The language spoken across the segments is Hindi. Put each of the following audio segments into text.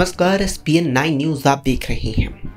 नमस्कार S P N nine news आप देख रहे हैं।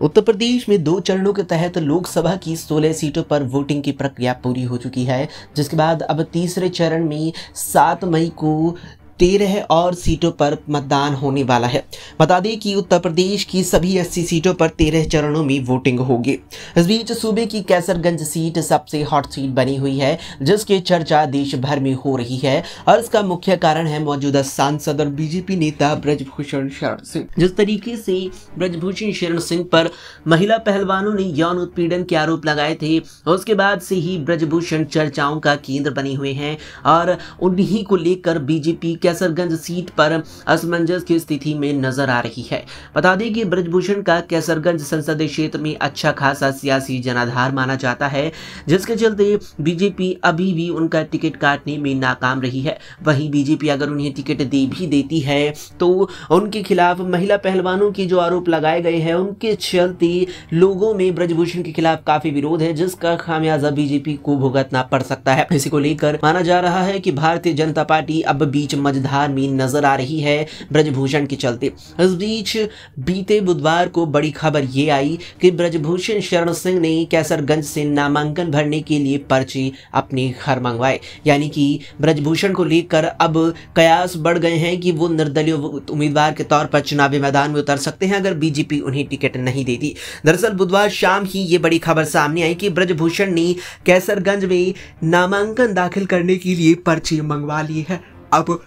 उत्तर प्रदेश में दो चरणों के तहत लोकसभा की 16 सीटों पर वोटिंग की प्रक्रिया पूरी हो चुकी है, जिसके बाद अब तीसरे चरण में 7 मई को तेरह और सीटों पर मतदान होने वाला है। बता दें कि उत्तर प्रदेश की सभी अस्सी सीटों पर तेरह चरणों में वोटिंग होगी। इस बीच सूबे की कैसरगंज सीट सबसे हॉट सीट बनी हुई है, जिसकी चर्चा देश भर में हो रही है। और इसका मुख्य कारण है मौजूदा सांसद और बीजेपी नेता ब्रजभूषण शरण सिंह। जिस तरीके से ब्रजभूषण शरण सिंह पर महिला पहलवानों ने यौन उत्पीड़न के आरोप लगाए थे, उसके बाद से ही ब्रजभूषण चर्चाओं का केंद्र बने हुए हैं और उन्हीं को लेकर बीजेपी कैसरगंज सीट पर असमंजस की स्थिति में नज़र आ रही है। बता दें कि ब्रजभूषण का कैसरगंज संसदीय क्षेत्र में अच्छा खासा सियासी जनाधार माना जाता है, जिसके चलते बीजेपी अभी भी उनका टिकट काटने में नाकाम रही है। वहीं बीजेपी अगर उन्हें टिकट दे भी देती है तो उनके खिलाफ महिला पहलवानों के जो आरोप लगाए गए हैं, उनके चलते लोगों में ब्रजभूषण के खिलाफ काफ़ी विरोध है, जिसका खामियाजा बीजेपी को भुगतना पड़ सकता है। इसी को लेकर माना जा रहा है कि भारतीय जनता पार्टी अब बीच मज मझधार में नज़र आ रही है ब्रजभूषण के चलते। इस बीच बीते बुधवार को बड़ी खबर ये आई कि ब्रजभूषण शरण सिंह ने कैसरगंज से नामांकन भरने के लिए पर्चे अपने घर मंगवाए। यानी कि ब्रजभूषण को लेकर अब कयास बढ़ गए हैं कि वो निर्दलीय उम्मीदवार के तौर पर चुनावी मैदान में उतर सकते हैं अगर बीजेपी उन्हें टिकट नहीं देती। दरअसल बुधवार शाम ही ये बड़ी खबर सामने आई कि ब्रजभूषण ने कैसरगंज में नामांकन दाखिल करने के लिए पर्चे मंगवा लिए हैं। अब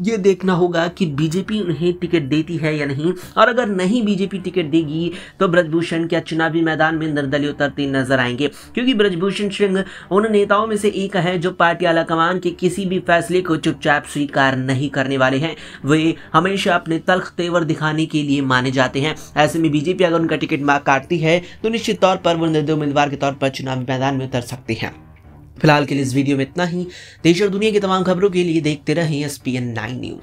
ये देखना होगा कि बीजेपी उन्हें टिकट देती है या नहीं। और अगर नहीं बीजेपी टिकट देगी तो ब्रजभूषण क्या चुनावी मैदान में निर्दलीय उतरते नज़र आएँगे। क्योंकि ब्रजभूषण सिंह, उन नेताओं में से एक है जो पार्टी आलाकमान के किसी भी फैसले को चुपचाप स्वीकार नहीं करने वाले हैं। वे हमेशा अपने तल्ख तेवर दिखाने के लिए माने जाते हैं। ऐसे में बीजेपी अगर उनका टिकट काटती है तो निश्चित तौर पर वो निर्दलीय उम्मीदवार के तौर पर चुनावी मैदान में उतर सकते हैं। फ़िलहाल के लिए इस वीडियो में इतना ही। देश और दुनिया की तमाम खबरों के लिए देखते रहें एस पी न्यूज़।